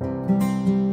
Música